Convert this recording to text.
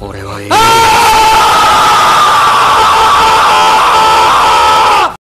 俺は永遠